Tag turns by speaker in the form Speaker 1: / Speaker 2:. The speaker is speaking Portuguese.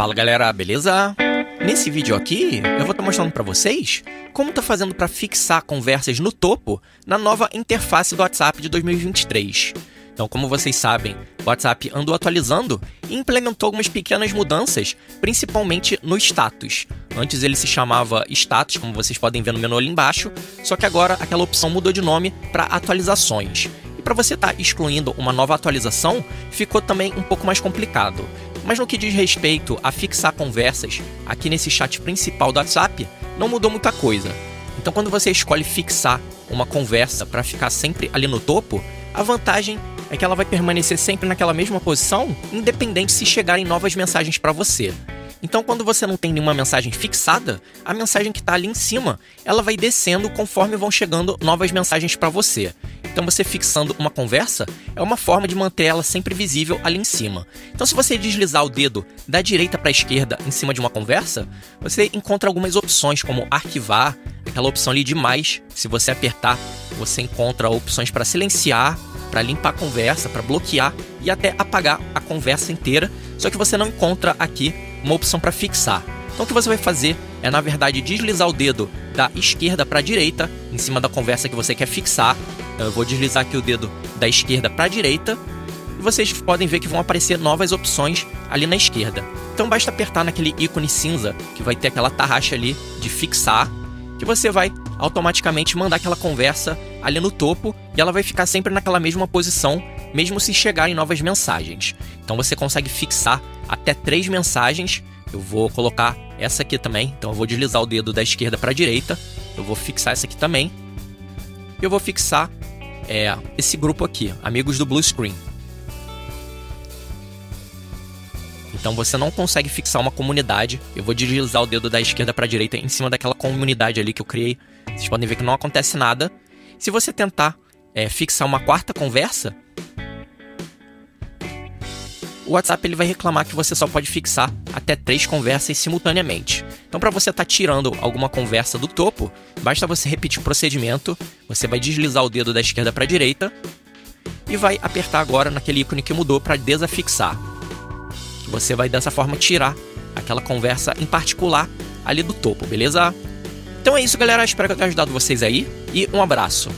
Speaker 1: Fala galera, beleza? Nesse vídeo aqui, eu vou estar mostrando para vocês como tá fazendo para fixar conversas no topo na nova interface do WhatsApp de 2023. Então, como vocês sabem, o WhatsApp andou atualizando e implementou algumas pequenas mudanças, principalmente no status. Antes ele se chamava status, como vocês podem ver no menu ali embaixo, só que agora aquela opção mudou de nome para atualizações. E para você estar tá excluindo uma nova atualização, ficou também um pouco mais complicado. Mas no que diz respeito a fixar conversas aqui nesse chat principal do WhatsApp, não mudou muita coisa. Então, quando você escolhe fixar uma conversa para ficar sempre ali no topo, a vantagem é que ela vai permanecer sempre naquela mesma posição, independente se chegarem novas mensagens para você. Então, quando você não tem nenhuma mensagem fixada, a mensagem que está ali em cima, ela vai descendo conforme vão chegando novas mensagens para você. Então, você fixando uma conversa é uma forma de manter ela sempre visível ali em cima. Então, se você deslizar o dedo da direita para a esquerda em cima de uma conversa, você encontra algumas opções como arquivar, aquela opção ali de mais. Se você apertar, você encontra opções para silenciar, para limpar a conversa, para bloquear e até apagar a conversa inteira. Só que você não encontra aqui uma opção para fixar. Então o que você vai fazer é na verdade deslizar o dedo da esquerda para a direita em cima da conversa que você quer fixar. Eu vou deslizar aqui o dedo da esquerda para a direita e vocês podem ver que vão aparecer novas opções ali na esquerda. Então basta apertar naquele ícone cinza que vai ter aquela tarraxa ali de fixar que você vai automaticamente mandar aquela conversa ali no topo e ela vai ficar sempre naquela mesma posição, mesmo se chegarem novas mensagens. Então você consegue fixar até três mensagens. Eu vou colocar essa aqui também, então eu vou deslizar o dedo da esquerda para a direita. Eu vou fixar essa aqui também. E eu vou fixar é, esse grupo aqui, amigos do Blue Screen. Então você não consegue fixar uma comunidade. Eu vou deslizar o dedo da esquerda para a direita em cima daquela comunidade ali que eu criei. Vocês podem ver que não acontece nada. Se você tentar é, fixar uma quarta conversa, o WhatsApp ele vai reclamar que você só pode fixar até três conversas simultaneamente. Então, para você estar tá tirando alguma conversa do topo, basta você repetir o procedimento. Você vai deslizar o dedo da esquerda para a direita e vai apertar agora naquele ícone que mudou para desafixar. Você vai dessa forma tirar aquela conversa em particular ali do topo, beleza? Então é isso, galera. Espero que eu tenha ajudado vocês aí e um abraço.